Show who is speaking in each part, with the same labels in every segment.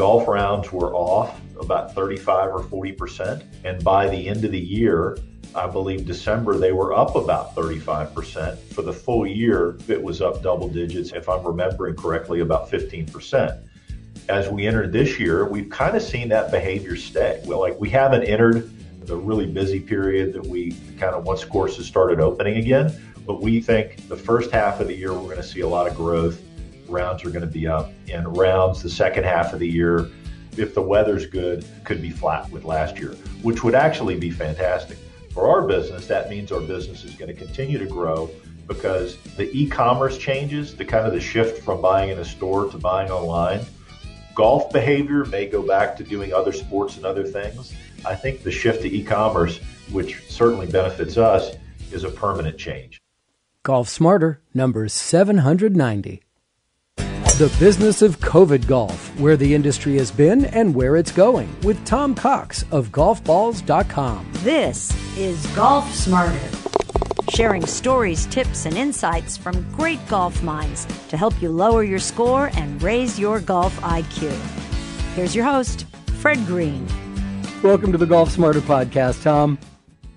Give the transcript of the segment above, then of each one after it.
Speaker 1: golf rounds were off about 35 or 40 percent, and by the end of the year, I believe December they were up about 35%. For the full year, it was up double digits, if I'm remembering correctly, about 15%. As we entered this year, we've kind of seen that behavior stay. Well, like we haven't entered the really busy period that we kind of once courses started opening again, but we think the first half of the year we're going to see a lot of growth. Rounds are going to be up, and rounds the second half of the year, if the weather's good, could be flat with last year, which would actually be fantastic. For our business, that means our business is going to continue to grow because the e-commerce changes, the kind of the shift from buying in a store to buying online. Golf behavior may go back to doing other sports and other things. I think the shift to e-commerce, which certainly benefits us, is a permanent change.
Speaker 2: Golf Smarter, number 790. The business of COVID golf, where the industry has been and where it's going, with Tom Cox of golfballs.com.
Speaker 3: This is Golf Smarter, sharing stories, tips, and insights from great golf minds to help you lower your score and raise your golf IQ. Here's your host, Fred Greene.
Speaker 2: Welcome to the Golf Smarter podcast, Tom.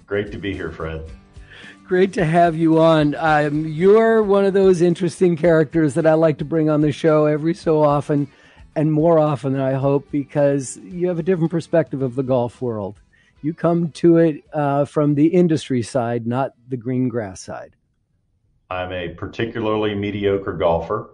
Speaker 1: Great to be here, Fred.
Speaker 2: Great to have you on. Um, you're one of those interesting characters that I like to bring on the show every so often, and more often, than I hope, because you have a different perspective of the golf world. You come to it uh, from the industry side, not the green grass side.
Speaker 1: I'm a particularly mediocre golfer.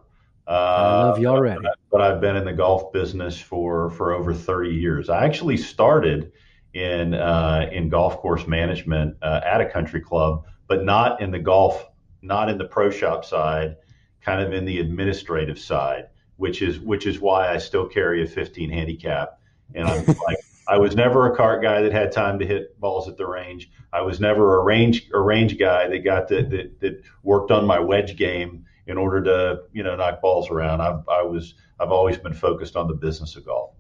Speaker 2: Uh, I love you already.
Speaker 1: But, but I've been in the golf business for, for over 30 years. I actually started in uh, in golf course management uh, at a country club but not in the golf, not in the pro shop side, kind of in the administrative side, which is which is why I still carry a 15 handicap. And I'm like, I was never a cart guy that had time to hit balls at the range. I was never a range a range guy that got that that worked on my wedge game in order to you know knock balls around. I've I was I've always been focused on the business of golf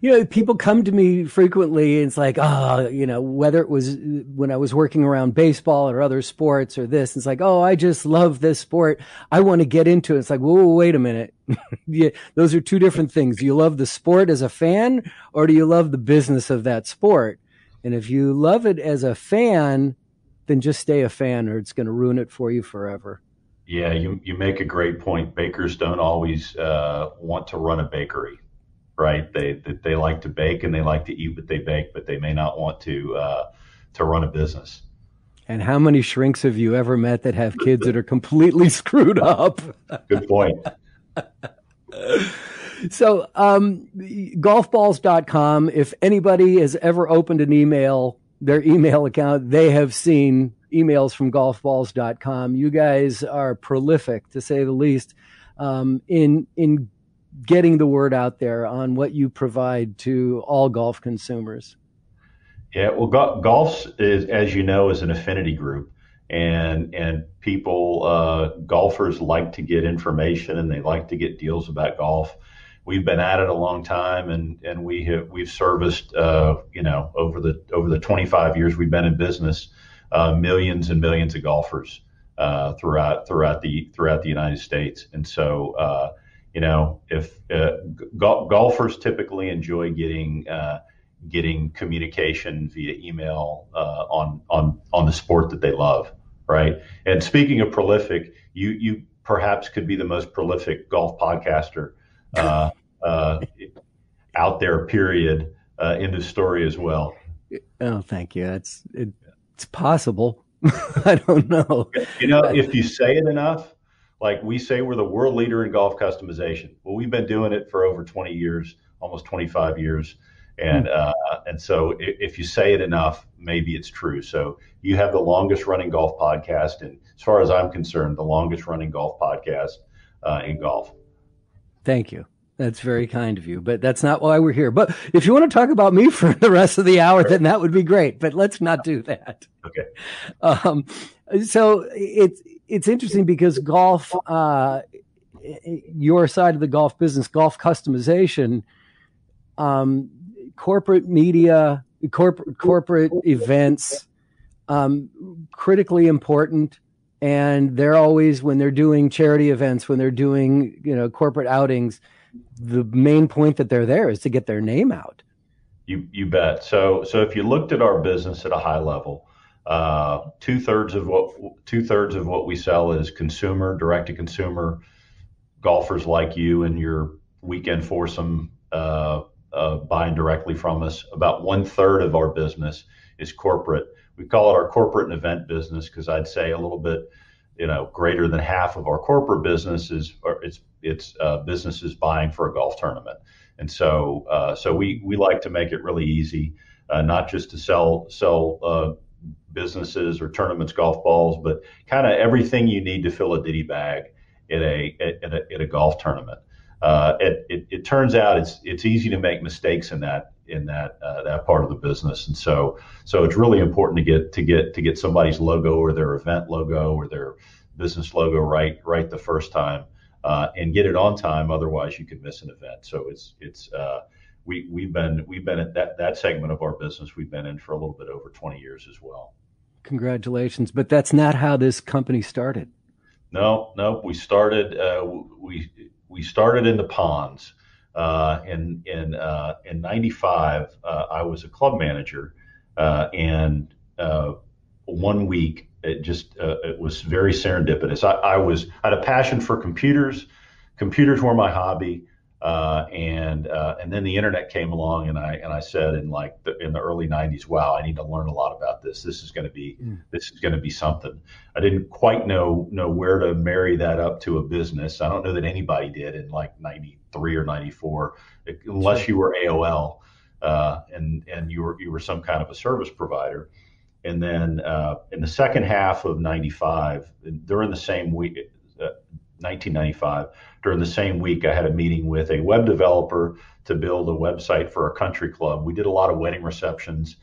Speaker 2: you know, people come to me frequently and it's like, ah, oh, you know, whether it was when I was working around baseball or other sports or this, it's like, oh, I just love this sport. I want to get into it. It's like, whoa, wait a minute. yeah, those are two different things. Do you love the sport as a fan or do you love the business of that sport? And if you love it as a fan, then just stay a fan or it's going to ruin it for you forever.
Speaker 1: Yeah, you, you make a great point. Bakers don't always uh, want to run a bakery right? They they like to bake and they like to eat what they bake, but they may not want to uh, to run a business.
Speaker 2: And how many shrinks have you ever met that have kids that are completely screwed up?
Speaker 1: Good point.
Speaker 2: so, um, golfballs.com, if anybody has ever opened an email, their email account, they have seen emails from golfballs.com. You guys are prolific, to say the least, um, in in getting the word out there on what you provide to all golf consumers?
Speaker 1: Yeah, well, go- golf is, as you know, is an affinity group, and and people, uh, golfers like to get information and they like to get deals about golf. We've been at it a long time, and and we have we've serviced, uh, you know, over the over the 25 years we've been in business, uh, millions and millions of golfers uh, throughout throughout the throughout the United States, and so uh, you know, if uh, go- golfers typically enjoy getting uh, getting communication via email uh, on on on the sport that they love, right? And speaking of prolific, you you perhaps could be the most prolific golf podcaster uh, uh, out there. Period. Uh, in the story as well.
Speaker 2: Oh, thank you. It's it, it's possible. I don't know.
Speaker 1: You know, if you say it enough, like we say we're the world leader in golf customization. Well, we've been doing it for over 20 years, almost 25 years. And hmm. uh, and so if, if, you say it enough, maybe it's true. So you have the longest running golf podcast, and as far as I'm concerned, the longest running golf podcast uh, in golf.
Speaker 2: Thank you. That's very kind of you, but that's not why we're here. But if you want to talk about me for the rest of the hour, then that would be great. But let's not do that.
Speaker 1: Okay.
Speaker 2: Um, so it's it's interesting because golf, uh, your side of the golf business, golf customization, um, corporate media, corporate corporate events, um, critically important. And they're always when they're doing charity events, when they're doing you know corporate outings, the main point that they're there is to get their name out.
Speaker 1: You you bet. So so if you looked at our business at a high level, uh, two thirds of what two thirds of what we sell is consumer, direct to consumer, golfers like you and your weekend foursome uh, uh, buying directly from us. About one third of our business is corporate. We call it our corporate and event business because I'd say a little bit, you know, greater than half of our corporate business is it's it's uh, businesses buying for a golf tournament. And so, uh, so we we like to make it really easy, not just to sell sell businesses or tournaments golf balls, but kind of everything you need to fill a ditty bag at a at, a, at a golf tournament. Uh, it, it, it, turns out it's it's easy to make mistakes in that in that uh, that part of the business, and so so it's really important to get to get to get somebody's logo or their event logo or their business logo right right the first time uh, and get it on time. Otherwise, you could miss an event. So it's it's uh, we we've been we've been at that that segment of our business we've been in for a little bit over 20 years as well.
Speaker 2: Congratulations! But that's not how this company started.
Speaker 1: No, no. We started uh, we we started in the ponds. Uh, in in uh, in '95, uh, I was a club manager, and one week it just uh, it was very serendipitous. I, I, was I had a passion for computers. Computers were my hobby, uh, and uh, and then the internet came along, and I and I said in like the, in the early '90s, wow, I need to learn a lot about this. This is going to be mm. this is going to be something. I didn't quite know know where to marry that up to a business. I don't know that anybody did in like '93 or '94, unless you were AOL uh, and and you were you were some kind of a service provider. And then uh, in the second half of 95, during the same week, uh, 1995, during the same week, I had a meeting with a web developer to build a website for a country club. We did a lot of wedding receptions,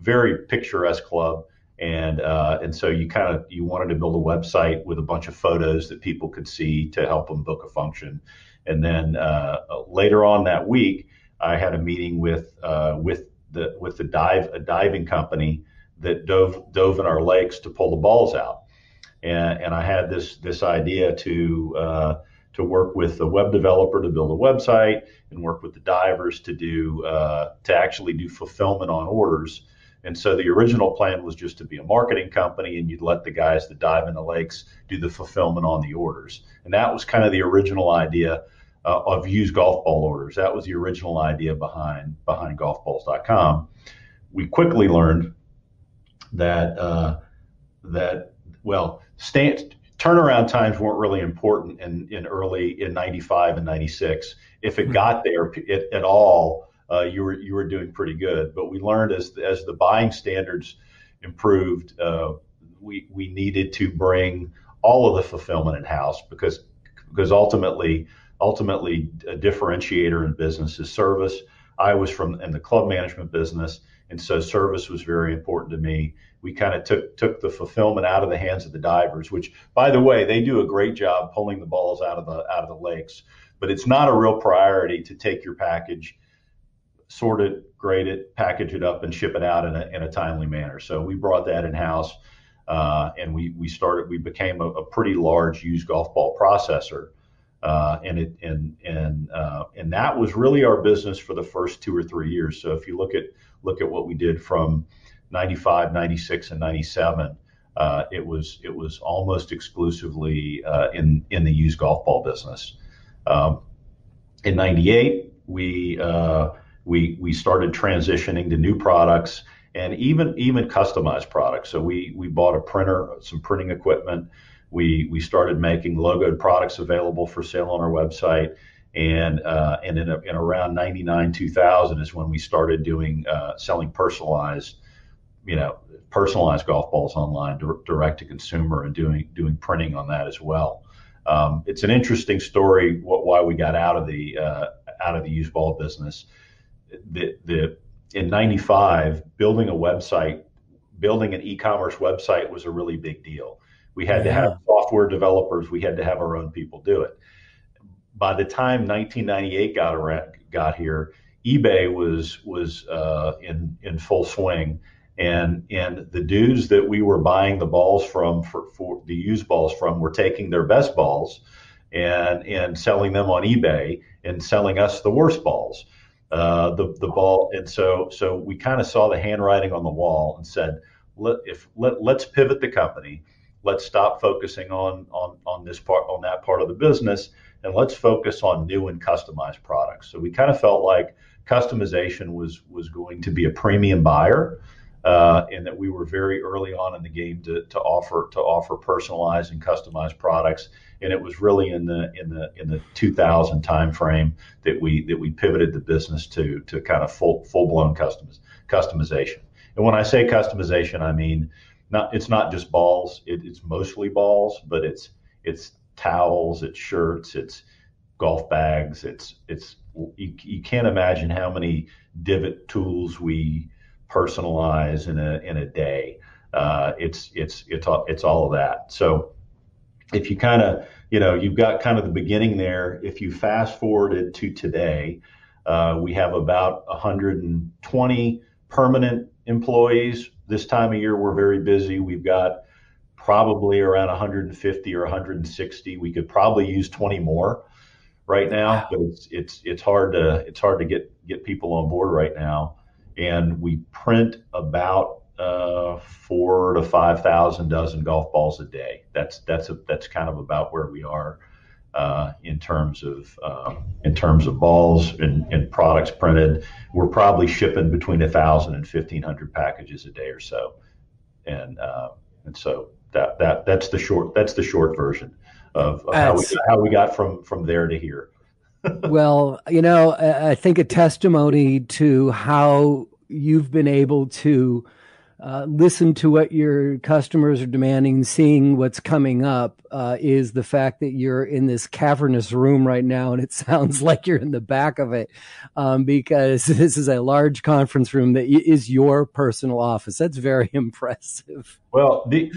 Speaker 1: very picturesque club. And, uh, and so you kind of you wanted to build a website with a bunch of photos that people could see to help them book a function. And then uh, later on that week, I had a meeting with uh, with the with the dive a diving company that dove dove in our lakes to pull the balls out. And, and I had this this idea to uh, to work with the web developer to build a website and work with the divers to do uh, to actually do fulfillment on orders. And so the original plan was just to be a marketing company, and you'd let the guys that dive in the lakes do the fulfillment on the orders. And that was kind of the original idea uh, of used golf ball orders. That was the original idea behind behind golfballs.com. We quickly learned that uh, that well, stand, turnaround times weren't really important in, in early in 95 and 96 if it got there it, at all uh, you were you were doing pretty good. But we learned as as the buying standards improved uh, we we needed to bring all of the fulfillment in house because because ultimately ultimately a differentiator in business is service. I was from in the club management business and so service was very important to me. We kind of took took the fulfillment out of the hands of the divers, which, by the way, they do a great job pulling the balls out of the out of the lakes. But it's not a real priority to take your package, sort it, grade it, package it up, and ship it out in a, in a timely manner. So we brought that in house, uh, and we we started. We became a, a pretty large used golf ball processor. Uh, and it and and uh, and that was really our business for the first two or three years. So if you look at look at what we did from 95, 96, and 97, uh, it was it was almost exclusively uh, in in the used golf ball business. Um, in '98, we uh, we we started transitioning to new products and even even customized products. So we we bought a printer, some printing equipment. We we started making logoed products available for sale on our website and uh, and in, a, in, around 99 2000 is when we started doing uh, selling personalized you know personalized golf balls online direct to consumer and doing doing printing on that as well. Um, it's an interesting story what, why we got out of the uh, out of the used ball business. The, the in 95 building a website building an e-commerce website was a really big deal. We had yeah. to have software developers we had to have our own people do it. By the time 1998 got around, got here, eBay was was uh, in in full swing, and and the dudes that we were buying the balls from for, for the used balls from were taking their best balls and and selling them on eBay and selling us the worst balls, uh, the the ball. And so so we kind of saw the handwriting on the wall and said, let if let let's pivot the company, let's stop focusing on on on this part on that part of the business, and let's focus on new and customized products. So we kind of felt like customization was was going to be a premium buyer uh, and that we were very early on in the game to, to offer to offer personalized and customized products. And it was really in the in the in the 2000 timeframe that we that we pivoted the business to to kind of full full blown customiz, customization. And when I say customization, I mean not it's not just balls. It, it's mostly balls, but it's it's towels, it's shirts, it's golf bags. It's it's you, you can't imagine how many divot tools we personalize in a in a day. Uh, it's it's it's all, it's all of that. So if you kind of you know you've got kind of the beginning there. If you fast forwarded to today, uh, we have about 120 permanent employees. This time of year, we're very busy. We've got probably around 150 or 160. We could probably use 20 more right now, but it's it's it's hard to it's hard to get get people on board right now and we print about uh, four to five thousand dozen golf balls a day. That's that's a, that's kind of about where we are uh, in terms of um, in terms of balls and, and, products printed. We're probably shipping between a thousand and fifteen hundred packages a day or so, and uh, and so that that that's the short that's the short version of, of how we how we got from from there to here
Speaker 2: well, you know, I think a testimony to how you've been able to uh, listen to what your customers are demanding, seeing what's coming up, uh, is the fact that you're in this cavernous room right now, and it sounds like you're in the back of it, um, because this is a large conference room that is your personal office. That's very impressive.
Speaker 1: Well, the,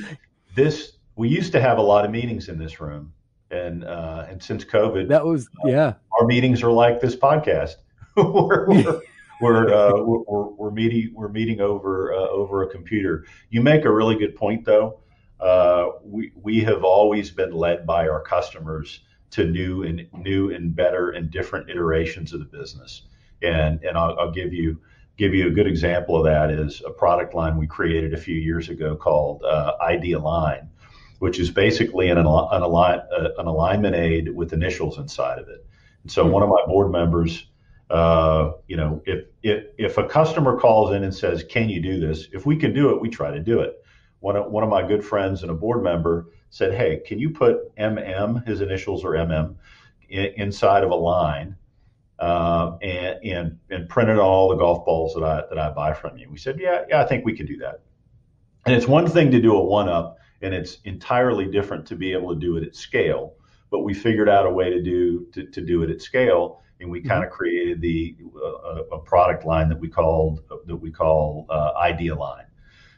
Speaker 1: this we used to have a lot of meetings in this room, and uh, and since COVID,
Speaker 2: that was uh, yeah.
Speaker 1: Our meetings are like this podcast. we're, we're, we're, uh, we're, we're meeting we're meeting over uh, over a computer. You make a really good point, though. Uh, we we have always been led by our customers to new and new and better and different iterations of the business. And and I'll, I'll give you give you a good example of that is a product line we created a few years ago called uh, ID Align which is basically an, an, uh, an alignment aid with initials inside of it. And so one of my board members, uh, you know, if, if, if a customer calls in and says, can you do this? If we can do it, we try to do it. One of, one of my good friends and a board member said, hey, can you put MM, his initials are MM, in, inside of a line uh, and, and, and print it on all the golf balls that I, that I buy from you? We said, yeah, yeah, I think we could do that. And it's one thing to do a one up and it's entirely different to be able to do it at scale. But we figured out a way to do to, to do it at scale, and we kind of mm-hmm. created the uh, a product line that we called that we call uh, ID Align.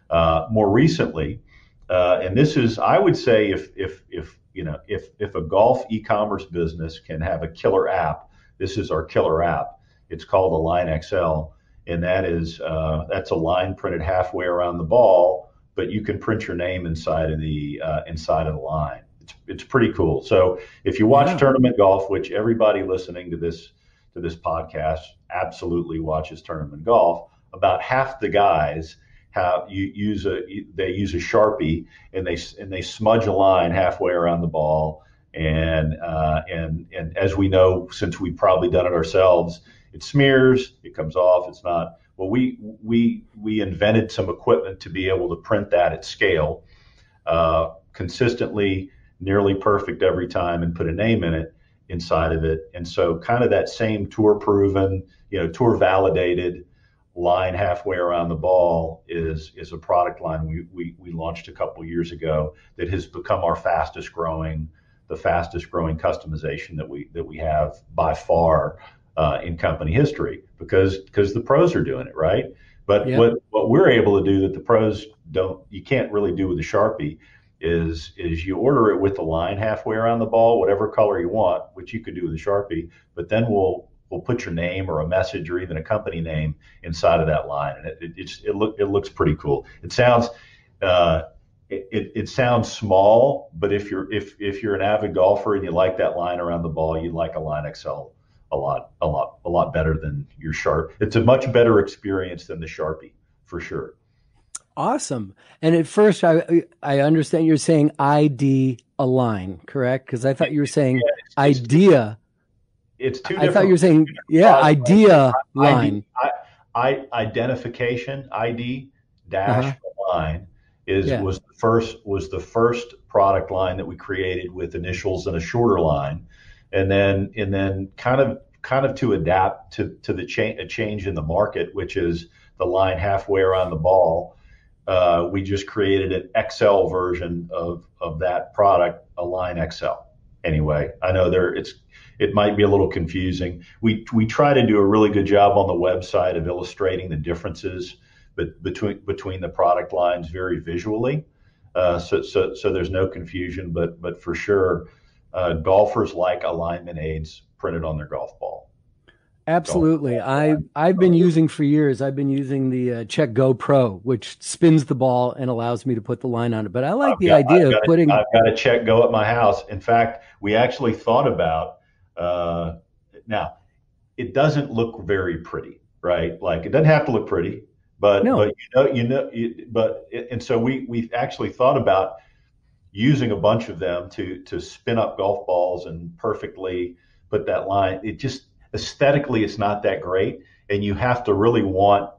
Speaker 1: Uh, more recently, uh, and this is I would say if if if you know if if a golf e-commerce business can have a killer app, this is our killer app. It's called Align XL, and that is uh, that's a line printed halfway around the ball but you can print your name inside of the uh, inside of the line. It's it's pretty cool. So if you watch yeah. tournament golf, which everybody listening to this to this podcast absolutely watches tournament golf, about half the guys have you use a they use a sharpie and they and they smudge a line halfway around the ball and uh, and and as we know since we've probably done it ourselves, it smears, it comes off, it's not well, we we we invented some equipment to be able to print that at scale, uh, consistently, nearly perfect every time, and put a name in it inside of it. And so, kind of that same tour proven, you know, tour validated line halfway around the ball is is a product line we we, we launched a couple years ago that has become our fastest growing the fastest growing customization that we that we have by far uh, in company history because because the pros are doing it right. But yeah. what what we're able to do that the pros don't you can't really do with the sharpie is is you order it with the line halfway around the ball, whatever color you want, which you could do with a sharpie. But then we'll we'll put your name or a message or even a company name inside of that line, and it it, it look it looks pretty cool. It sounds. Uh, it, it, it, sounds small, but if you're if if you're an avid golfer and you like that line around the ball, you'd like Align XL a lot a lot a lot better than your Sharp. It's a much better experience than the Sharpie for sure.
Speaker 2: Awesome. And at first, I I understand you're saying ID Align, correct? Because I thought you were saying yeah, it's, idea.
Speaker 1: It's two.
Speaker 2: I thought you were saying yeah, idea line.
Speaker 1: I, I, identification ID dash uh-huh. line is yeah. was the first was the first product line that we created with initials and a shorter line, and then and then kind of kind of to adapt to to the change a change in the market, which is the line halfway around the ball. Uh, we just created an XL version of of that product, Align XL. Anyway, I know there it's it might be a little confusing. We we try to do a really good job on the website of illustrating the differences between between the product lines very visually. Uh, so, so, so there's no confusion, but but for sure, uh, golfers like alignment aids printed on their golf ball.
Speaker 2: Absolutely, I I've been using for years. I've been using the uh, Check Go Pro, which spins the ball and allows me to put the line on it. But I like I've the got, idea of putting.
Speaker 1: I've got a Check Go at my house. In fact, we actually thought about. Uh, now, it doesn't look very pretty, right? Like it doesn't have to look pretty. But no. but you know you know but and so we we actually thought about using a bunch of them to to spin up golf balls and perfectly put that line. It just aesthetically it's not that great, and you have to really want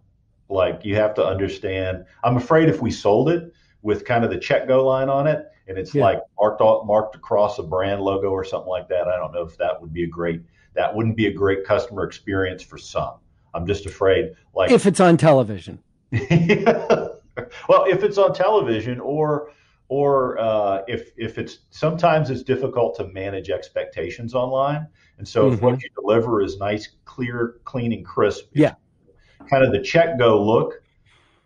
Speaker 1: like you have to understand. I'm afraid if we sold it with kind of the check go line on it and it's yeah. like marked marked across a brand logo or something like that. I don't know if that would be a great that wouldn't be a great customer experience for some. I'm just afraid, like
Speaker 2: if it's on television.
Speaker 1: well, if it's on television, or or uh, if if it's sometimes it's difficult to manage expectations online, and so mm-hmm. if what you deliver is nice, clear, clean, and crisp,
Speaker 2: yeah,
Speaker 1: kind of the check go look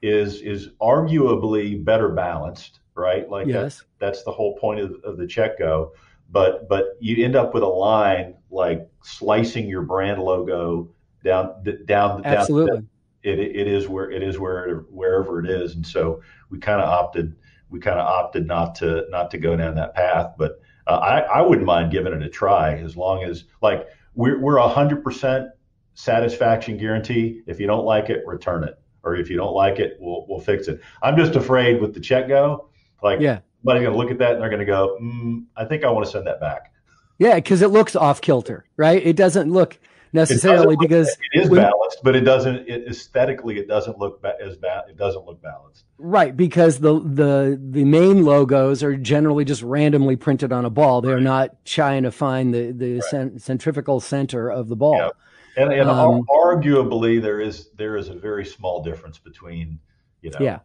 Speaker 1: is is arguably better balanced, right? Like yes. that's that's the whole point of, of the check go. But but you end up with a line like slicing your brand logo down down
Speaker 2: absolutely. Down,
Speaker 1: it, it is where it is where wherever it is, and so we kind of opted we kind of opted not to not to go down that path. But uh, I I wouldn't mind giving it a try as long as like we're we're a hundred percent satisfaction guarantee. If you don't like it, return it, or if you don't like it, we'll we'll fix it. I'm just afraid with the check go, like yeah. somebody's gonna look at that and they're gonna go, mm, I think I want to send that back.
Speaker 2: Yeah, because it looks off kilter, right? It doesn't look necessarily because
Speaker 1: it is when, balanced, but it doesn't it, aesthetically it doesn't look ba- as bad. It doesn't look balanced.
Speaker 2: Right, because the the the main logos are generally just randomly printed on a ball. They're right. not trying to find the the right. cent- centrifugal center of the ball. Yeah.
Speaker 1: And, and um, arguably there is there is a very small difference between you know
Speaker 2: yeah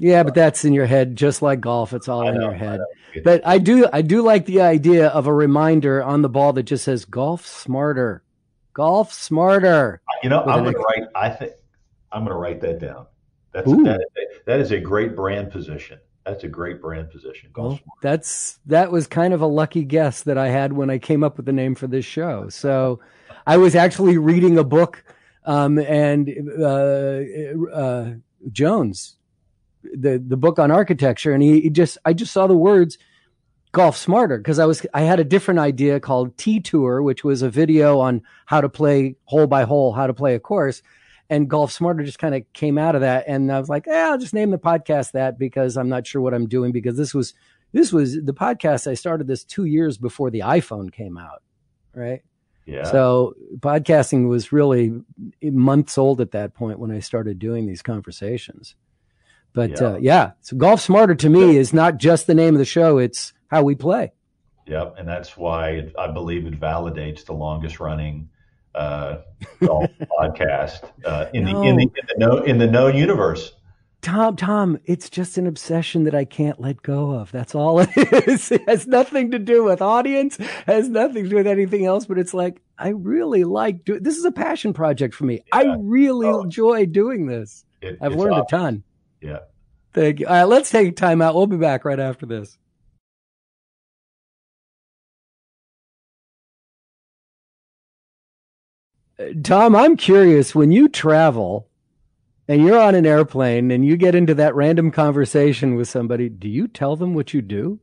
Speaker 2: yeah, but that's in your head, just like golf. It's all know, in your head. I but I do, I do like the idea of a reminder on the ball that just says "golf smarter." Golf smarter.
Speaker 1: You know, I'm going to write. I think I'm going to write that down. That's that is, a, that is a great brand position. That's a great brand position. Golf well,
Speaker 2: that's that was kind of a lucky guess that I had when I came up with the name for this show. So, I was actually reading a book, um, and uh, uh, Jones, the the book on architecture, and he, he just I just saw the words golf smarter because I was I had a different idea called T Tour, which was a video on how to play hole by hole, how to play a course. And Golf Smarter just kind of came out of that. And I was like, eh, I'll just name the podcast that because I'm not sure what I'm doing because this was this was the podcast I started this two years before the iPhone came out. Right.
Speaker 1: Yeah.
Speaker 2: So podcasting was really months old at that point when I started doing these conversations. But yeah. Uh, yeah, so Golf Smarter to me is not just the name of the show; it's how we play.
Speaker 1: Yep, and that's why I believe it validates the longest running uh, golf podcast uh, in, no. the, in the in the no in the known universe.
Speaker 2: Tom, Tom, it's just an obsession that I can't let go of. That's all it is. It has nothing to do with audience, has nothing to do with anything else, but it's like, I really like doing this is a passion project for me. Yeah. I really oh. enjoy doing this. It, I've learned obvious. a ton.
Speaker 1: Yeah.
Speaker 2: Thank you. All right, let's take time out. We'll be back right after this. Tom, I'm curious when you travel, and you're on an airplane and you get into that random conversation with somebody, do you tell them what you do?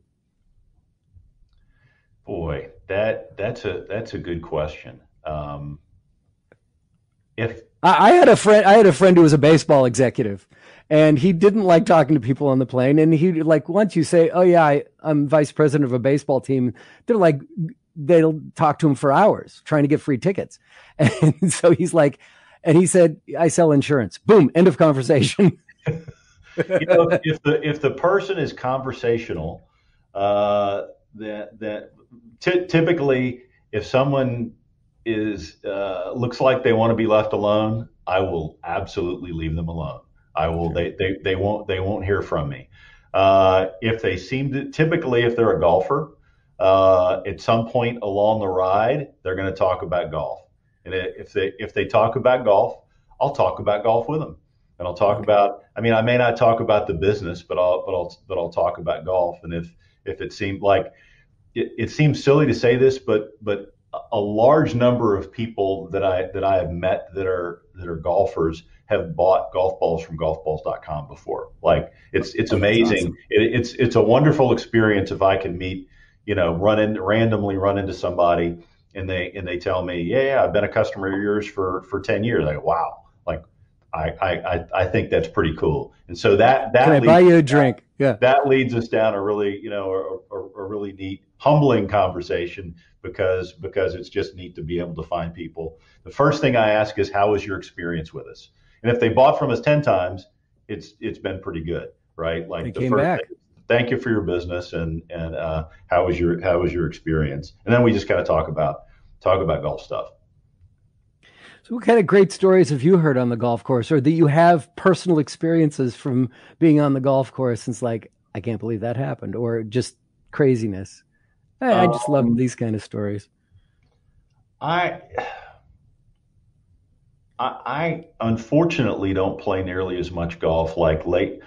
Speaker 1: Boy, that that's a that's a good question. Um, if
Speaker 2: I, I had a friend, I had a friend who was a baseball executive, and he didn't like talking to people on the plane. And he like once you say, "Oh yeah, I, I'm vice president of a baseball team," they're like they'll talk to him for hours trying to get free tickets. And so he's like, and he said, "I sell insurance." Boom, end of conversation.
Speaker 1: you know, if the if the person is conversational, uh, that that t- typically if someone is uh, looks like they want to be left alone, I will absolutely leave them alone. I will. They they they won't they won't hear from me. Uh, if they seem to typically if they're a golfer, uh, at some point along the ride, they're going to talk about golf. And if they if they talk about golf, I'll talk about golf with them, and I'll talk about. I mean, I may not talk about the business, but I'll but I'll but I'll talk about golf. And if if it seemed like it, it seems silly to say this, but but a large number of people that I that I have met that are that are golfers have bought golf balls from golfballs.com before. Like it's it's amazing. Awesome. It, it's it's a wonderful experience if I can meet, you know, run in randomly run into somebody and they and they tell me, yeah, yeah I've been a customer of yours for for ten years. I go, wow, like I I I think that's pretty cool. And so that that
Speaker 2: can I buy you a drink?
Speaker 1: yeah, that leads us down a really you know a, a, a really neat humbling conversation because because it's just neat to be able to find people. The first thing I ask is how was your experience with us? And if they bought from us 10 times, it's it's been pretty good, right?
Speaker 2: Like they the first
Speaker 1: thank you for your business and and uh, how was your how was your experience? And then we just kind of talk about talk about golf stuff.
Speaker 2: So, what kind of great stories have you heard on the golf course, or that you have personal experiences from being on the golf course? It's like, I can't believe that happened, or just craziness. I, I just love um, these kind of stories.
Speaker 1: I, I, I unfortunately don't play nearly as much golf. Like late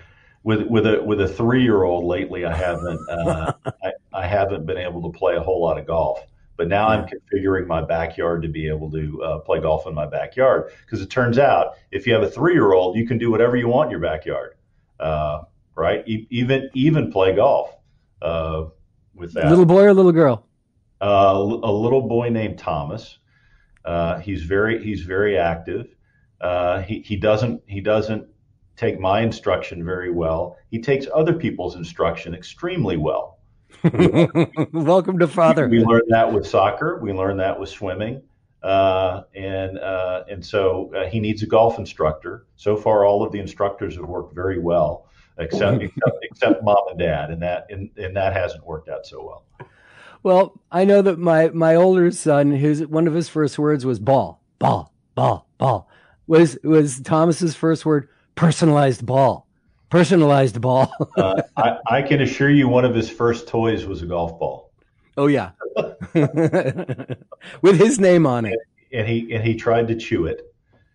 Speaker 1: with with a with a three year old lately, I haven't uh, I, I haven't been able to play a whole lot of golf. But now I'm configuring my backyard to be able to uh, play golf in my backyard because it turns out if you have a three year old, you can do whatever you want in your backyard, uh, right? E- even even play golf. Uh, with that.
Speaker 2: Little boy or little girl?
Speaker 1: Uh, a little boy named Thomas. Uh, he's very he's very active. Uh, he he doesn't he doesn't take my instruction very well. He takes other people's instruction extremely well.
Speaker 2: Welcome to father.
Speaker 1: We, we learned that with soccer. We learned that with swimming. Uh, and uh, and so uh, he needs a golf instructor. So far, all of the instructors have worked very well except except, except mom and dad, and that and, and that hasn't worked out so well.
Speaker 2: Well, I know that my my older son, his one of his first words was ball, ball, ball, ball. Was was Thomas's first word personalized ball, personalized ball.
Speaker 1: uh, I, I can assure you, one of his first toys was a golf ball.
Speaker 2: Oh yeah, with his name on it.
Speaker 1: And he and he tried to chew it,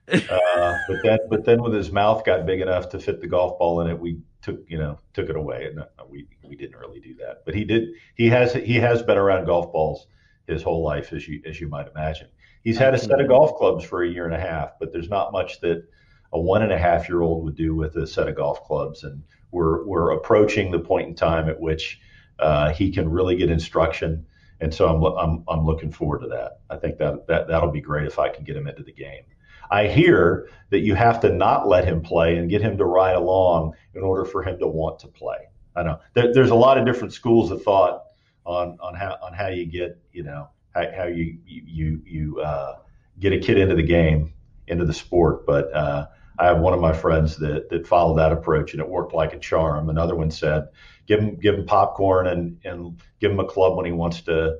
Speaker 1: uh, but then but then when his mouth got big enough to fit the golf ball in it, we took you know took it away, and uh, we we didn't really do that. But he did. He has he has been around golf balls his whole life, as you as you might imagine. He's had a set of golf clubs for a year and a half, but there's not much that a one and a half year old would do with a set of golf clubs, and we're we're approaching the point in time at which uh, he can really get instruction. And so I'm, I'm, I'm looking forward to that. I think that, that that'll be great if I can get him into the game. I hear that you have to not let him play and get him to ride along in order for him to want to play. I know there, there's a lot of different schools of thought on on how on how you get you know how, how you you you uh, get a kid into the game into the sport, but uh, I have one of my friends that that followed that approach and it worked like a charm. Another one said, give him give him popcorn and and give him a club when he wants to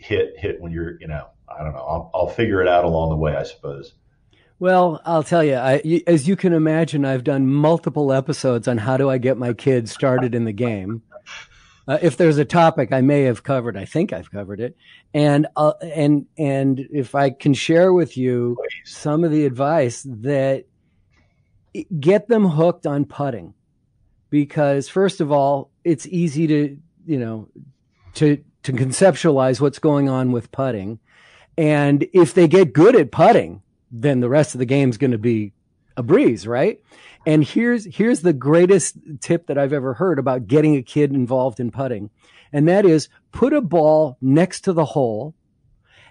Speaker 1: hit hit when you're you know I don't know I'll, I'll figure it out along the way I suppose.
Speaker 2: Well, I'll tell you, I, as you can imagine, I've done multiple episodes on how do I get my kids started in the game. Uh, if there's a topic I may have covered, I think I've covered it, and uh, and and if I can share with you Please. some of the advice that get them hooked on putting, because first of all, it's easy to you know to to conceptualize what's going on with putting, and if they get good at putting then the rest of the game's going to be a breeze, right? And here's here's the greatest tip that I've ever heard about getting a kid involved in putting. And that is put a ball next to the hole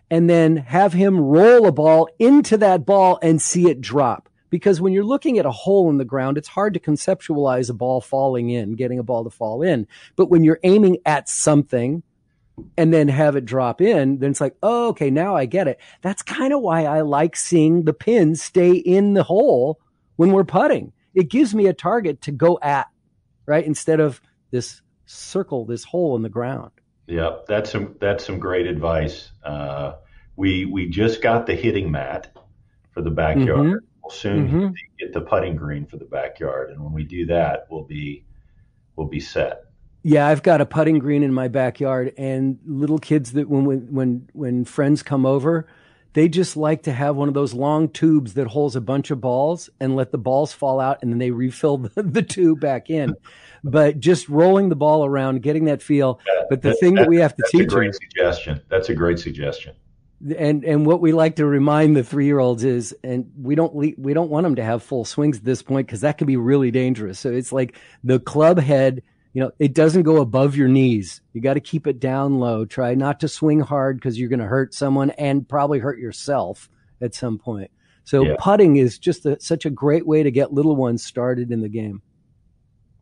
Speaker 2: and then have him roll a ball into that ball and see it drop. Because when you're looking at a hole in the ground, it's hard to conceptualize a ball falling in, getting a ball to fall in. But when you're aiming at something and then have it drop in, then it's like, oh, okay, now I get it. That's kind of why I like seeing the pins stay in the hole when we're putting. It gives me a target to go at, right? Instead of this circle, this hole in the ground.
Speaker 1: Yep, that's some that's some great advice. Uh, we we just got the hitting mat for the backyard. Mm-hmm. We'll soon mm-hmm. get the putting green for the backyard, and when we do that, we'll be we'll be set.
Speaker 2: Yeah, I've got a putting green in my backyard, and little kids that when when when friends come over, they just like to have one of those long tubes that holds a bunch of balls and let the balls fall out, and then they refill the, the tube back in. but just rolling the ball around, getting that feel. Yeah, but the that, thing that, that, we have to
Speaker 1: that's
Speaker 2: teach
Speaker 1: a great them, suggestion. That's a great suggestion.
Speaker 2: And and what we like to remind the three year olds is, and we don't we don't want them to have full swings at this point because that can be really dangerous. So it's like the club head you know, it doesn't go above your knees. You got to keep it down low. Try not to swing hard because you're going to hurt someone and probably hurt yourself at some point. So yeah. putting is just a, such a great way to get little ones started in the game.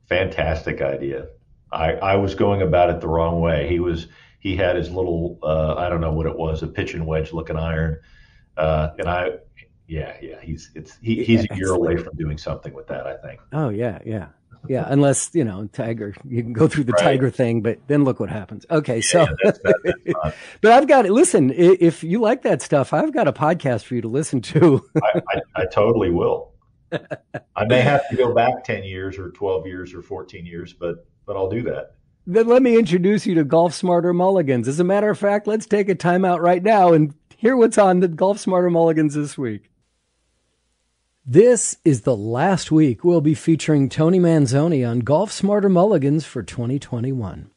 Speaker 1: Fantastic idea. I, I was going about it the wrong way. He was he had his little uh, I don't know what it was a pitching wedge looking iron, uh, and I yeah yeah he's it's he, he's a year away from doing something with that I think.
Speaker 2: Oh yeah yeah yeah, unless you know Tiger, you can go through the right. Tiger thing, but then look what happens. Okay, so, yeah, that's, that's but I've got it listen. If you like that stuff, I've got a podcast for you to listen to.
Speaker 1: I, I, I, totally will. I may have to go back ten years, or twelve years, or fourteen years, but but I'll do that.
Speaker 2: Then let me introduce you to Golf Smarter Mulligans. As a matter of fact, let's take a timeout right now and hear what's on the Golf Smarter Mulligans this week. This is the last week we'll be featuring Tony Manzoni on Golf Smarter Mulligans for 2021.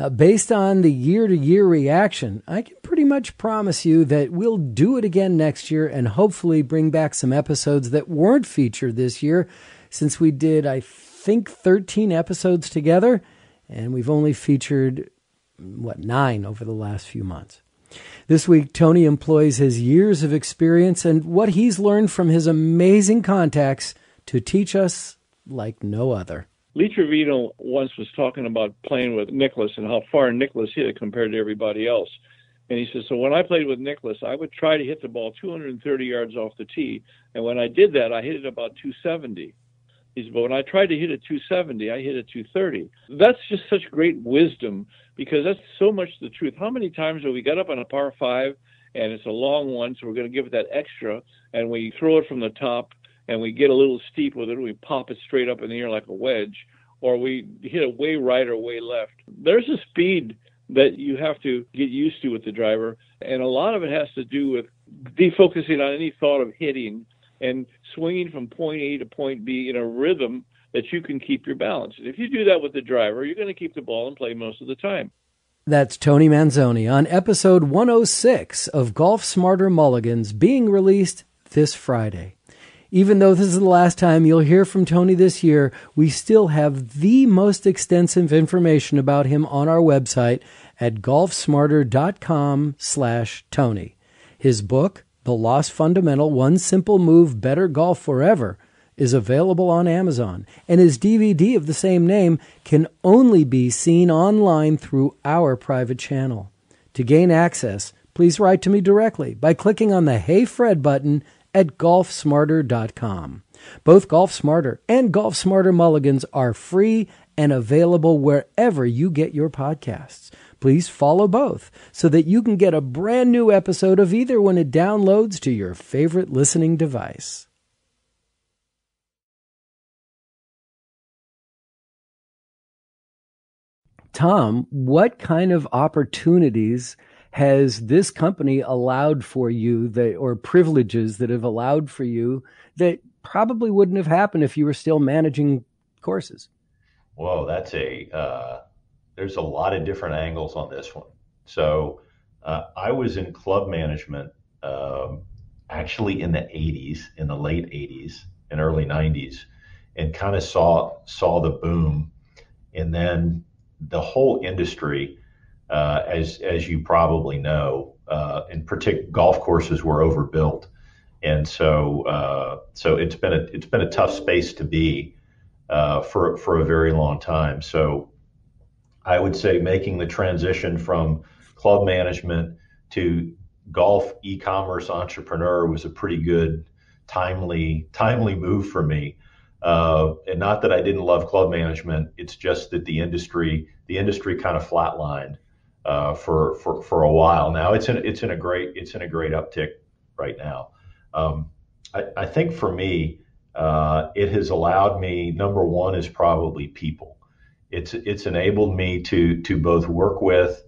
Speaker 2: Uh, based on the year to year reaction, I can pretty much promise you that we'll do it again next year and hopefully bring back some episodes that weren't featured this year since we did, I think, 13 episodes together and we've only featured, what, nine over the last few months. This week, Tony employs his years of experience and what he's learned from his amazing contacts to teach us like no other.
Speaker 4: Lee Trevino once was talking about playing with Nicklaus and how far Nicklaus hit compared to everybody else. And he says, so when I played with Nicklaus, I would try to hit the ball 230 yards off the tee. And when I did that, I hit it about 270. But when I tried to hit a 270, I hit a 230. That's just such great wisdom because that's so much the truth. How many times have we got up on a par five and it's a long one, so we're going to give it that extra, and we throw it from the top and we get a little steep with it, and we pop it straight up in the air like a wedge, or we hit it way right or way left. There's a speed that you have to get used to with the driver, and a lot of it has to do with defocusing on any thought of hitting and swinging from point A to point B in a rhythm that you can keep your balance. And if you do that with the driver, you're going to keep the ball in play most of the time.
Speaker 2: That's Tony Manzoni on episode 106 of Golf Smarter Mulligans being released this Friday. Even though this is the last time you'll hear from Tony this year, we still have the most extensive information about him on our website at golfsmarter.com slash Tony. His book, The Lost Fundamental One Simple Move Better Golf Forever, is available on Amazon, and his DVD of the same name can only be seen online through our private channel. To gain access, please write to me directly by clicking on the Hey Fred button at golfsmarter.com. Both Golf Smarter and Golf Smarter Mulligans are free and available wherever you get your podcasts. Please follow both so that you can get a brand new episode of either when it downloads to your favorite listening device. Tom, what kind of opportunities has this company allowed for you that, or privileges that have allowed for you that probably wouldn't have happened if you were still managing courses?
Speaker 1: Whoa, that's a, uh, there's a lot of different angles on this one. So uh, I was in club management um, actually in the 80s, in the late 80s. and early 90s and kind of saw saw the boom and then the whole industry uh, as as you probably know uh, in particular golf courses were overbuilt and so uh, so it's been a it's been a tough space to be uh, for for a very long time so I would say making the transition from club management to golf e-commerce entrepreneur was a pretty good timely timely move for me. Uh, and not that I didn't love club management, it's just that the industry the industry kind of flatlined uh, for for for a while now. It's in it's in a great it's in a great uptick right now. Um, I, I, think for me, uh, it has allowed me. Number one is probably people. It's it's enabled me to to both work with.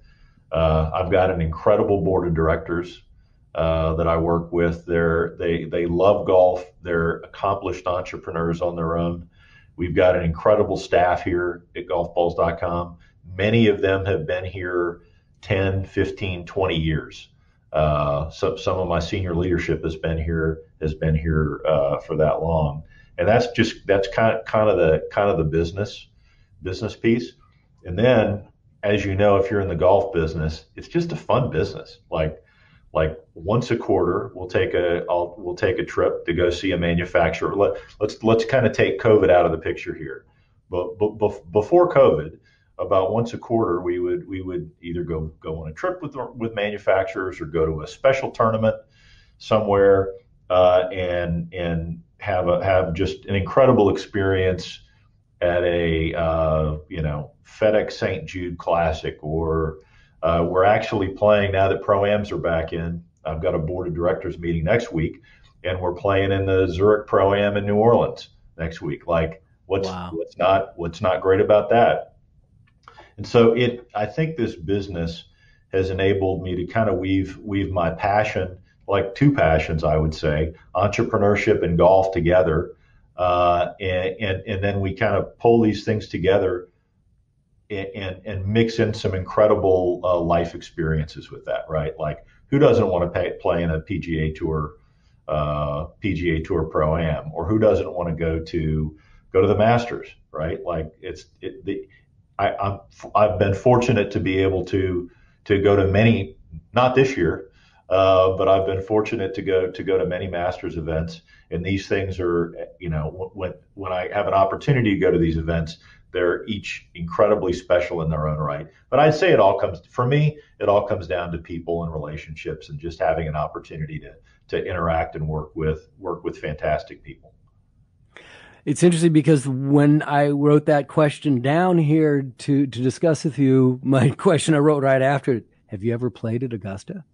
Speaker 1: Uh, I've got an incredible board of directors uh, that I work with. They're, they they love golf. They're accomplished entrepreneurs on their own. We've got an incredible staff here at golfballs.com. Many of them have been here 10, 15, 20 years. Uh, so some of my senior leadership has been here has been here uh, for that long, and that's just that's kind of kind of the kind of the business business piece. And then, as you know, if you're in the golf business, it's just a fun business. Like like once a quarter we'll take a I'll, we'll take a trip to go see a manufacturer Let, let's let's kind of take covid out of the picture here but, but, before covid about once a quarter we would we would either go go on a trip with with manufacturers or go to a special tournament somewhere uh, and and have a have just an incredible experience at a uh, you know FedEx St. Jude Classic or uh, we're actually playing now that pro-ams are back in. I've got a board of directors meeting next week, and we're playing in the Zurich Pro-Am in New Orleans next week. Like, what's wow. what's not what's not great about that? And so it, I think this business has enabled me to kind of weave weave my passion, like two passions, I would say, entrepreneurship and golf together, uh, and, and and then we kind of pull these things together and and mix in some incredible uh, life experiences with that, right? Like who doesn't want to pay, play in a PGA Tour uh, PGA Tour Pro Am, or who doesn't want to go to go to the Masters, right? Like it's it, the I, I'm I've been fortunate to be able to to go to many, not this year, uh, but I've been fortunate to go to go to many Masters events, and these things are, you know, when when I have an opportunity to go to these events, they're each incredibly special in their own right. But I'd say it all comes for me. It all comes down to people and relationships, and just having an opportunity to to interact and work with work with fantastic people.
Speaker 2: It's interesting because when I wrote that question down here to to discuss with you, my question I wrote right after it: Have you ever played at Augusta?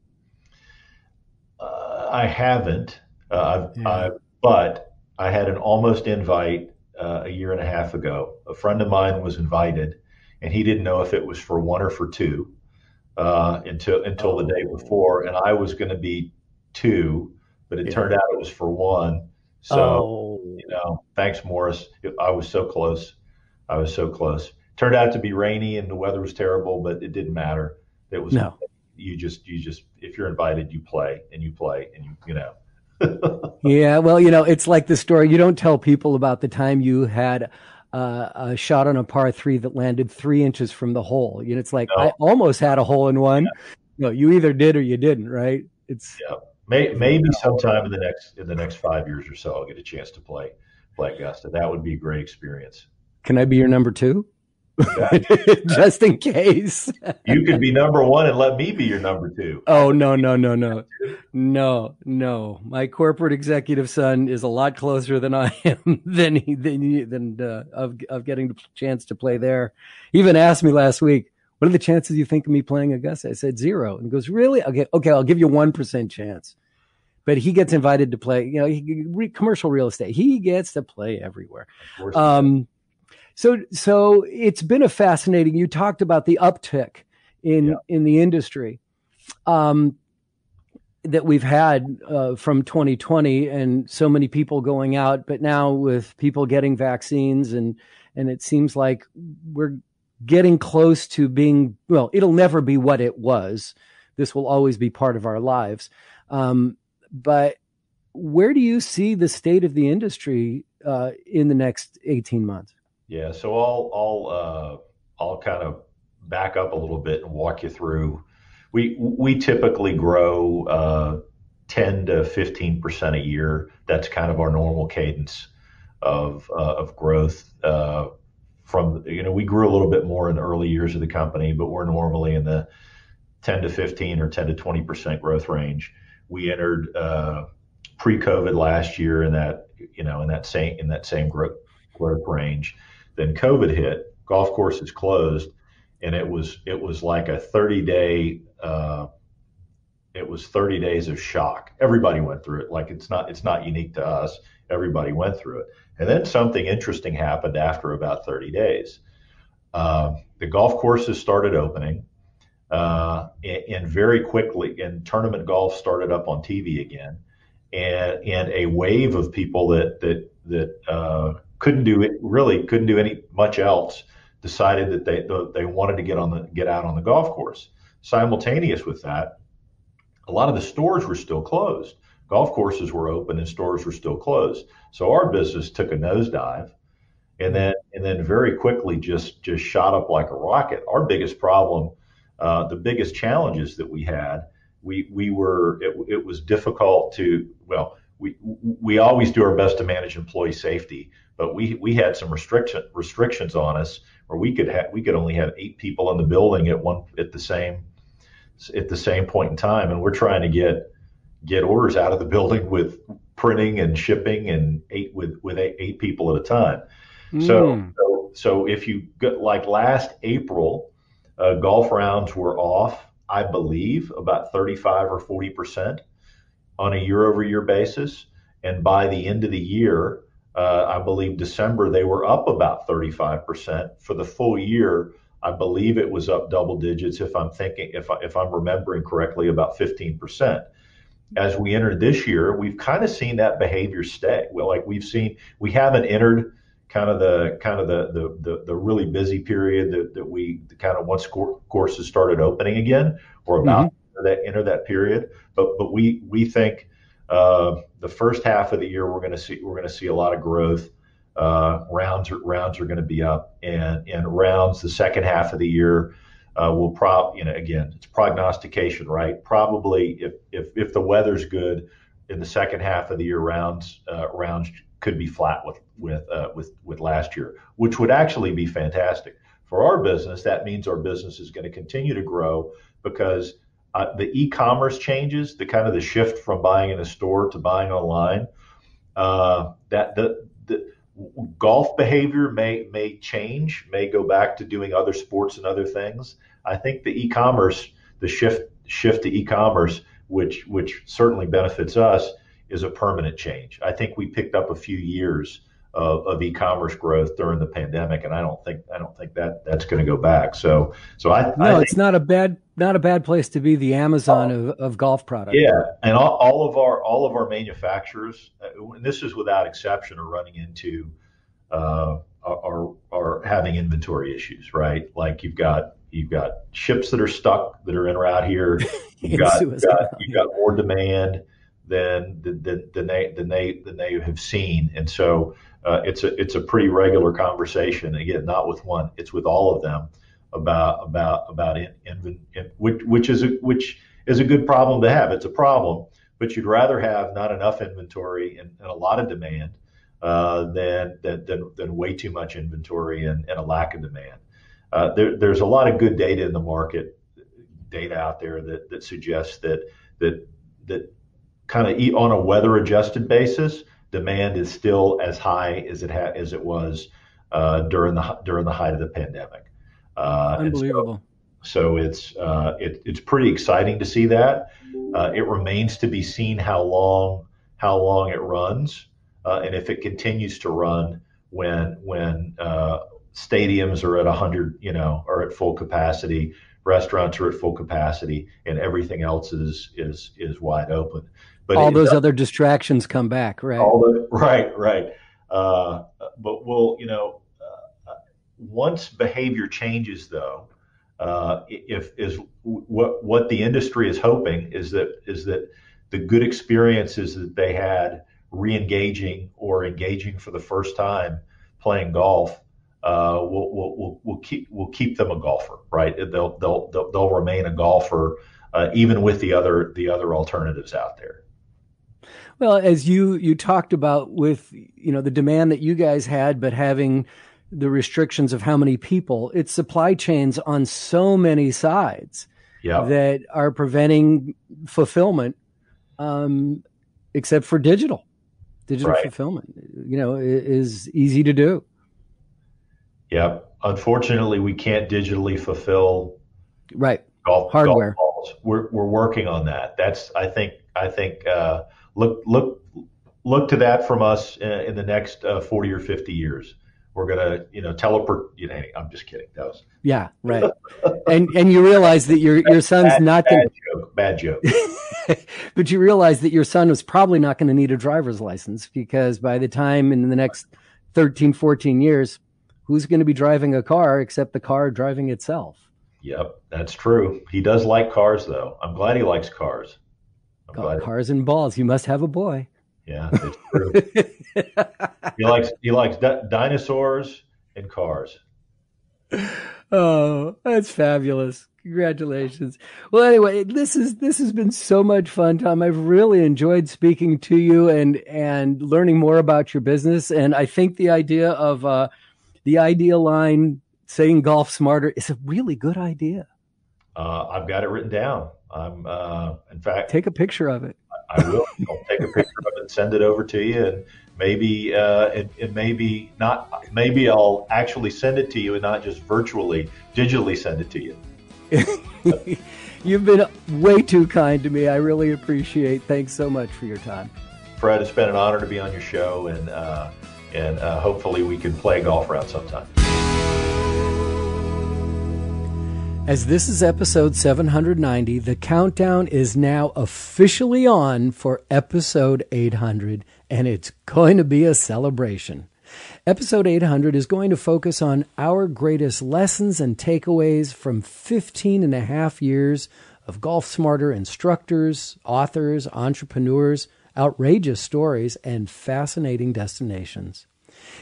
Speaker 1: Uh, I haven't, uh, yeah. I, but I had an almost invite uh, a year and a half ago. A friend of mine was invited, and he didn't know if it was for one or for two uh, until until the day before, and I was going to be two, but it yeah. turned out it was for one. So oh. you know, thanks Morris. I was so close. I was so close. Turned out to be rainy and the weather was terrible, but it didn't matter. It was no. you just you just if you're invited, you play and you play and you you know
Speaker 2: yeah, well, you know, it's like the story you don't tell people about the time you had uh, a shot on a par three that landed three inches from the hole. You know, it's like no. I almost had a hole in one. Yeah. No, you either did or you didn't, right? It's
Speaker 1: yeah. May, maybe sometime in the next in the next five years or so, I'll get a chance to play play Augusta. That would be a great experience.
Speaker 2: Can I be your number two? just in case.
Speaker 1: you could be number one and let me be your number two.
Speaker 2: Oh no no no no no no! My corporate executive son is a lot closer than I am than he, than than uh, of of getting the chance to play there. He even asked me last week, "What are the chances you think of me playing Augusta?" I said zero, and he goes, "Really? Okay, okay, I'll give you one percent chance." But he gets invited to play. You know, he, commercial real estate. He gets to play everywhere. Um, so, so it's been a fascinating. You talked about the uptick in yeah. in the industry um, that we've had uh, from 2020, and so many people going out. But now with people getting vaccines, and and it seems like we're getting close to being. Well, it'll never be what it was. This will always be part of our lives. Um, but where do you see the state of the industry uh, in the next 18 months?
Speaker 1: Yeah, so I'll I'll uh, I'll kind of back up a little bit and walk you through. We we typically grow uh, 10 to 15 percent a year. That's kind of our normal cadence of uh, of growth. Uh, from you know, we grew a little bit more in the early years of the company, but we're normally in the 10 to 15 or 10 to 20 percent growth range. We entered uh, pre-COVID last year in that you know in that same in that same growth growth range. Then COVID hit, golf courses closed, and it was it was like a 30 day uh, it was 30 days of shock. Everybody went through it. Like it's not it's not unique to us. Everybody went through it. And then something interesting happened after about 30 days. Uh, the golf courses started opening, uh, and, and, very quickly, and tournament golf started up on TV again, and and a wave of people that that that uh, couldn't do it really couldn't do any much else decided that they they wanted to get on the get out on the golf course. Simultaneous with that, a lot of the stores were still closed. Golf courses were open and stores were still closed. So our business took a nosedive, and then and then very quickly just just shot up like a rocket. Our biggest problem, uh, the biggest challenges that we had, we we were it, it was difficult to well we we always do our best to manage employee safety, but we we had some restriction restrictions on us where we could have we could only have eight people in the building at one at the same at the same point in time, and we're trying to get get orders out of the building with printing and shipping and eight with with eight, eight people at a time. Mm. So, so so if you get like last April, uh, golf rounds were off, I believe, about 35 or 40 percent on a year over year basis, and by the end of the year, I believe December they were up about 35 percent for the full year. I believe it was up double digits if I'm thinking if I, if I'm remembering correctly about 15 percent as we entered this year, we've kind of seen that behavior stay. Well, like we've seen, we haven't entered kind of the kind of the the the, the really busy period that, that we kind of once courses started opening again, or about mm-hmm. that enter that period. But but we we think uh, the first half of the year we're going to see we're going to see a lot of growth. Uh, rounds are, rounds are going to be up, and and rounds the second half of the year uh, will prob you know again it's prognostication right probably if if if the weather's good in the second half of the year rounds uh, rounds could be flat with with uh, with with last year which would actually be fantastic for our business that means our business is going to continue to grow because uh, the e-commerce changes the kind of the shift from buying in a store to buying online uh, that the, the golf behavior may may change, may go back to doing other sports and other things. I think the e-commerce, the shift shift to e-commerce, which which certainly benefits us, is a permanent change. I think we picked up a few years of, of e-commerce growth during the pandemic, and I don't think I don't think that that's going to go back. So so I
Speaker 2: no,
Speaker 1: I think,
Speaker 2: it's not a bad not a bad place to be the Amazon of, of golf products.
Speaker 1: Yeah, and all, all of our all of our manufacturers, uh, and this is without exception, are running into uh, are are having inventory issues, right? Like you've got you've got ships that are stuck that are in route here. You've got, you've got, you've got more demand than than, than they than they than they have seen, and so uh, it's a it's a pretty regular conversation. Again, not with one, it's with all of them about about about in, in, in, which which is a which is a good problem to have. It's a problem, but you'd rather have not enough inventory and, and a lot of demand uh, than, than than way too much inventory and, and a lack of demand. Uh, there, there's a lot of good data in the market, data out there that that suggests that that that kind of on a weather adjusted basis, demand is still as high as it ha- as it was uh, during the during the height of the pandemic.
Speaker 2: Uh, Unbelievable.
Speaker 1: So, so, it's uh, it, it's pretty exciting to see that. Uh, it remains to be seen how long how long it runs, uh, and if it continues to run when when uh, stadiums are at hundred, you know, are at full capacity, restaurants are at full capacity, and everything else is is is wide open.
Speaker 2: But all those other distractions come back, right?
Speaker 1: All the, right, right. Uh, but we'll, you know, uh, once behavior changes, though, uh, if is what what the industry is hoping is that is that the good experiences that they had re-engaging or engaging for the first time playing golf uh, will, will, will, will keep will keep them a golfer, right? They'll they'll they'll, they'll remain a golfer uh, even with the other the other alternatives out there.
Speaker 2: Well, as you you talked about with you know the demand that you guys had, but having the restrictions of how many people, it's supply chains on so many sides
Speaker 1: yep.
Speaker 2: that are preventing fulfillment, um, except for digital. Digital right. fulfillment, you know, is easy to do.
Speaker 1: Yep. Unfortunately, we can't digitally fulfill
Speaker 2: right
Speaker 1: golf
Speaker 2: hardware.
Speaker 1: Golf. We're we're working on that. That's I think I think uh, look look look to that from us in, in the next uh, 40 or 50 years we're gonna you know teleport you know i'm just kidding that was
Speaker 2: yeah right and and you realize that your your son's
Speaker 1: bad,
Speaker 2: not
Speaker 1: bad
Speaker 2: gonna
Speaker 1: joke bad joke
Speaker 2: but you realize that your son was probably not going to need a driver's license because by the time in the next 13 14 years who's going to be driving a car except the car driving itself
Speaker 1: yep that's true he does like cars though i'm glad he likes cars
Speaker 2: oh, cars and balls you must have a boy
Speaker 1: yeah, it's true. he likes he likes di- dinosaurs and cars.
Speaker 2: Oh, that's fabulous! Congratulations. Well, anyway, this is this has been so much fun, Tom. I've really enjoyed speaking to you and and learning more about your business. And I think the idea of uh, the ID Align saying golf smarter is a really good idea.
Speaker 1: Uh, I've got it written down. I'm, uh, in fact,
Speaker 2: take a picture of it.
Speaker 1: I will. I'll take a picture of it and send it over to you, and maybe uh, it, it maybe not. Maybe I'll actually send it to you and not just virtually, digitally send it to
Speaker 2: you. You've been way too kind to me. I really appreciate. Thanks so much for your time,
Speaker 1: Fred. It's been an honor to be on your show, and uh, and uh, hopefully we can play golf around sometime.
Speaker 2: As this is episode 790, the countdown is now officially on for episode 800, and it's going to be a celebration. Episode 800 is going to focus on our greatest lessons and takeaways from 15 and a half years of Golf Smarter instructors, authors, entrepreneurs, outrageous stories, and fascinating destinations.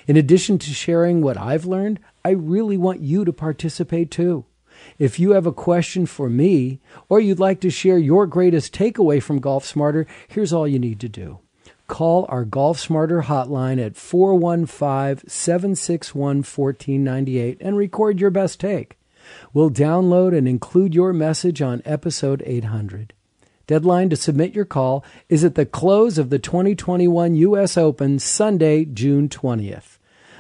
Speaker 2: In addition to sharing what I've learned, I really want you to participate too. If you have a question for me or you'd like to share your greatest takeaway from Golf Smarter, here's all you need to do. Call our Golf Smarter hotline at 415 761 1498 and record your best take. We'll download and include your message on episode 800. Deadline to submit your call is at the close of the 2021 U.S. Open, Sunday, June 20th.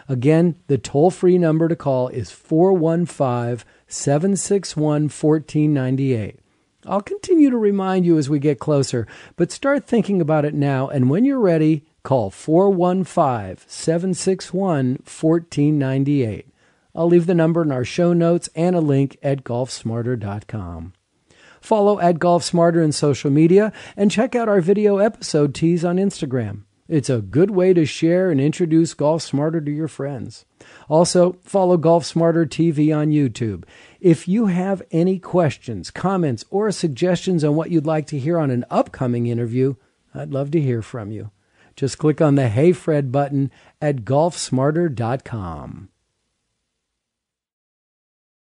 Speaker 2: Again, the toll free number to call is 415 761 1498. I'll continue to remind you as we get closer, but start thinking about it now. And when you're ready, call 415 761 1498. I'll leave the number in our show notes and a link at golfsmarter.com. Follow at Golf Smarter in social media and check out our video episode tease on Instagram. It's a good way to share and introduce Golf Smarter to your friends. Also, follow Golf Smarter TV on YouTube. If you have any questions, comments, or suggestions on what you'd like to hear on an upcoming interview, I'd love to hear from you. Just click on the Hey Fred button at golfsmarter.com.